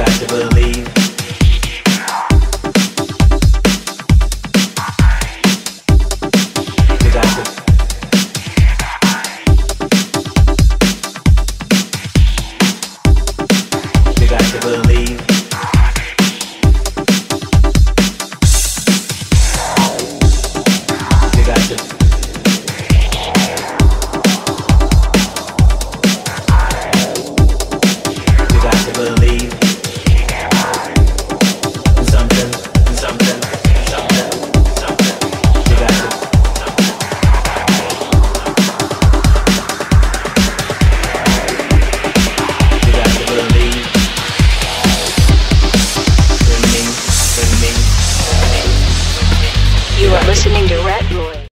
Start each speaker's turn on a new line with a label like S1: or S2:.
S1: got to believe. You got to. You got to believe. You got to. believe listening
S2: to Rat Roy.